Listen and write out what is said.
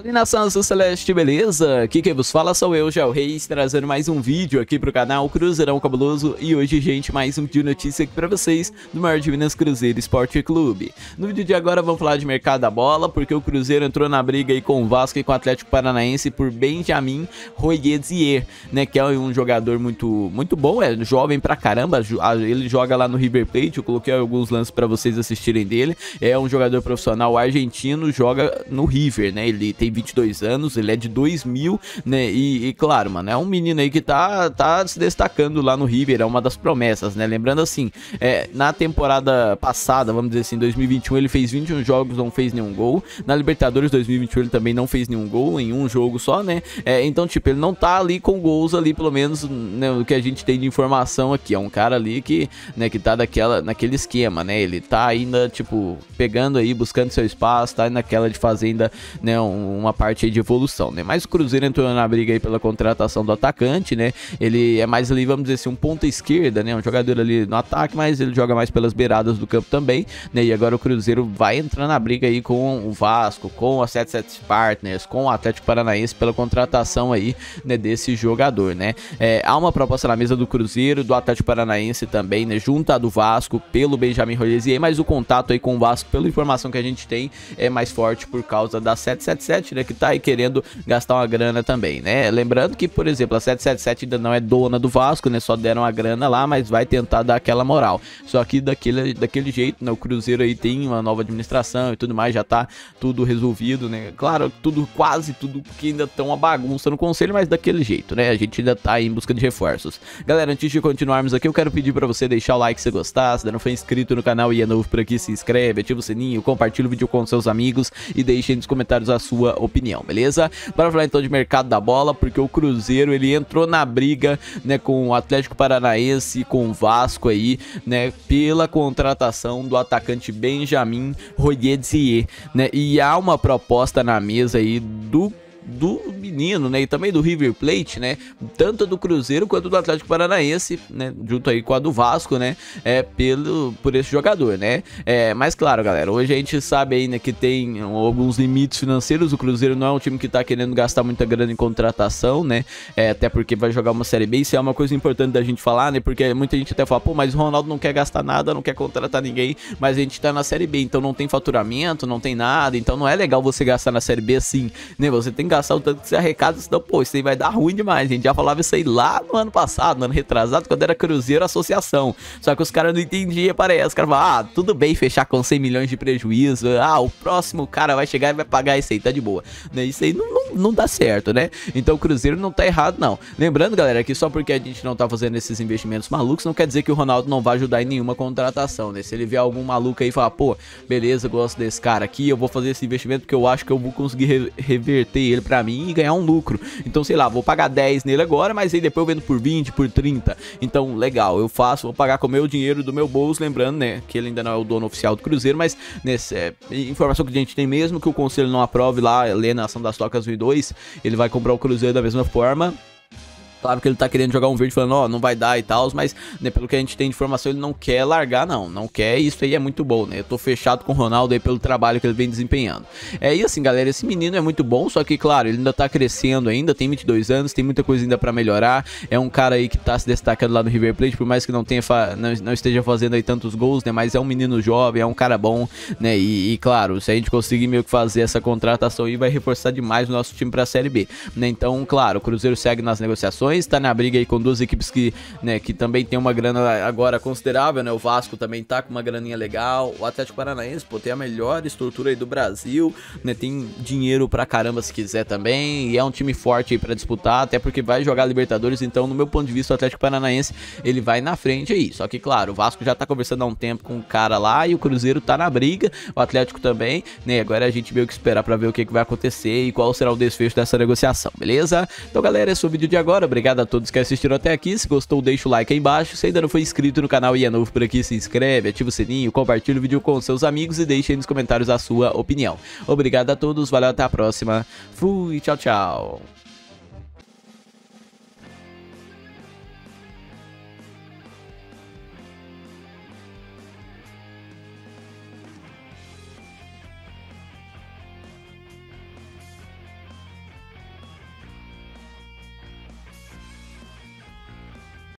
Fala nação azul celeste, beleza? Aqui quem vos fala sou eu, Gel Reis, trazendo mais um vídeo aqui pro canal Cruzeirão Cabuloso E hoje, gente, mais um vídeo de notícia aqui pra vocês do maior de Minas Cruzeiro Esporte Clube No vídeo de agora vamos falar de mercado da bola, porque o Cruzeiro entrou na briga aí com o Vasco e com o Atlético Paranaense por Benjamin Royezier, né? Que é um jogador muito, muito bom, é jovem pra caramba, ele joga lá no River Plate, eu coloquei alguns lances pra vocês assistirem dele É um jogador profissional argentino, joga no River, né? Ele tem 22 anos, ele é de 2000, né? E, e, claro, mano, é um menino aí que tá, tá se destacando lá no River, é uma das promessas, né? Lembrando assim, é, na temporada passada, vamos dizer assim, 2021, ele fez 21 jogos, não fez nenhum gol. Na Libertadores 2021 ele também não fez nenhum gol em um jogo só, né? É, então, tipo, ele não tá ali com gols ali, pelo menos, né, o que a gente tem de informação aqui. É um cara ali que, né, que tá daquela, naquele esquema, né? Ele tá ainda, tipo, pegando aí, buscando seu espaço, tá naquela de fazer ainda, né, um, uma parte de evolução, né? Mas o Cruzeiro entrou na briga aí pela contratação do atacante, né? Ele é mais ali, vamos dizer assim, um ponta esquerda, né? Um jogador ali no ataque, mas ele joga mais pelas beiradas do campo também, né? E agora o Cruzeiro vai entrar na briga aí com o Vasco, com a 77 Partners, com o Atlético Paranaense pela contratação aí, né, desse jogador, né? É, há uma proposta na mesa do Cruzeiro, do Atlético Paranaense também, né? Junto à do Vasco pelo Benjamin Rolesier, mas o contato aí com o Vasco, pela informação que a gente tem, é mais forte por causa da 777 777, né, que tá aí querendo gastar uma grana também, né? Lembrando que, por exemplo, a 777 ainda não é dona do Vasco, né? Só deram a grana lá, mas vai tentar dar aquela moral. Só que daquele, daquele jeito, né? O Cruzeiro aí tem uma nova administração e tudo mais, já tá tudo resolvido, né? Claro, tudo, quase tudo, porque ainda tá uma bagunça no conselho, mas daquele jeito, né? A gente ainda tá em busca de reforços. Galera, antes de continuarmos aqui, eu quero pedir para você deixar o like se gostar, se não for inscrito no canal e é novo por aqui, se inscreve, ativa o sininho, compartilha o vídeo com seus amigos e deixe nos comentários a sua sua opinião, beleza? Bora falar então de mercado da bola, porque o Cruzeiro ele entrou na briga, né, com o Atlético Paranaense, com o Vasco aí, né, pela contratação do atacante Benjamin Royedier, né? E há uma proposta na mesa aí do do menino, né? E também do River Plate, né? Tanto do Cruzeiro quanto do Atlético Paranaense, né? Junto aí com a do Vasco, né? É pelo por esse jogador, né? É, mas claro, galera, hoje a gente sabe aí, né, que tem alguns limites financeiros. O Cruzeiro não é um time que tá querendo gastar muita grana em contratação, né? É, até porque vai jogar uma série B. Isso é uma coisa importante da gente falar, né? Porque muita gente até fala, pô, mas o Ronaldo não quer gastar nada, não quer contratar ninguém, mas a gente tá na série B, então não tem faturamento, não tem nada, então não é legal você gastar na série B assim, né? Você tem gastar o tanto que você arrecada, senão, pô, isso aí vai dar ruim demais. A gente já falava isso aí lá no ano passado, no ano retrasado, quando era Cruzeiro Associação. Só que os caras não entendiam, parece. Os caras falavam, ah, tudo bem fechar com 100 milhões de prejuízo. Ah, o próximo cara vai chegar e vai pagar isso aí, tá de boa. Né? Isso aí não, não, não dá certo, né? Então o Cruzeiro não tá errado, não. Lembrando, galera, que só porque a gente não tá fazendo esses investimentos malucos, não quer dizer que o Ronaldo não vai ajudar em nenhuma contratação, né? Se ele vier algum maluco aí e falar, pô, beleza, gosto desse cara aqui, eu vou fazer esse investimento porque eu acho que eu vou conseguir re reverter ele pra mim e ganhar um lucro. Então, sei lá, vou pagar 10 nele agora, mas aí depois eu vendo por 20, por 30. Então, legal, eu faço, vou pagar com o meu dinheiro do meu bolso, lembrando, né, que ele ainda não é o dono oficial do Cruzeiro, mas nesse, é, informação que a gente tem mesmo que o conselho não aprove lá, lê na ação das tocas 1 e 2, ele vai comprar o Cruzeiro da mesma forma. Claro que ele tá querendo jogar um verde falando, ó, oh, não vai dar e tal, mas né, pelo que a gente tem de informação, ele não quer largar, não. Não quer, e isso aí é muito bom, né? Eu tô fechado com o Ronaldo aí pelo trabalho que ele vem desempenhando. É, e assim, galera, esse menino é muito bom, só que, claro, ele ainda tá crescendo ainda, tem 22 anos, tem muita coisa ainda para melhorar. É um cara aí que tá se destacando lá no River Plate, por mais que não tenha não, não, esteja fazendo aí tantos gols, né? Mas é um menino jovem, é um cara bom, né? E, e, claro, se a gente conseguir meio que fazer essa contratação aí, vai reforçar demais o nosso time pra Série B, né? Então, claro, o Cruzeiro segue nas negociações está na briga aí com duas equipes que, né, que também tem uma grana agora considerável, né? O Vasco também tá com uma graninha legal. O Atlético Paranaense, pô, tem a melhor estrutura aí do Brasil, né? Tem dinheiro pra caramba se quiser também. E é um time forte aí pra disputar, até porque vai jogar Libertadores. Então, no meu ponto de vista, o Atlético Paranaense ele vai na frente aí. Só que, claro, o Vasco já tá conversando há um tempo com o cara lá e o Cruzeiro tá na briga. O Atlético também, né? Agora a gente veio que esperar pra ver o que, que vai acontecer e qual será o desfecho dessa negociação, beleza? Então, galera, esse é o vídeo de agora. Obrigado a todos que assistiram até aqui. Se gostou, deixa o like aí embaixo. Se ainda não foi inscrito no canal e é novo por aqui, se inscreve, ativa o sininho, compartilha o vídeo com seus amigos e deixe aí nos comentários a sua opinião. Obrigado a todos, valeu, até a próxima. Fui, tchau, tchau.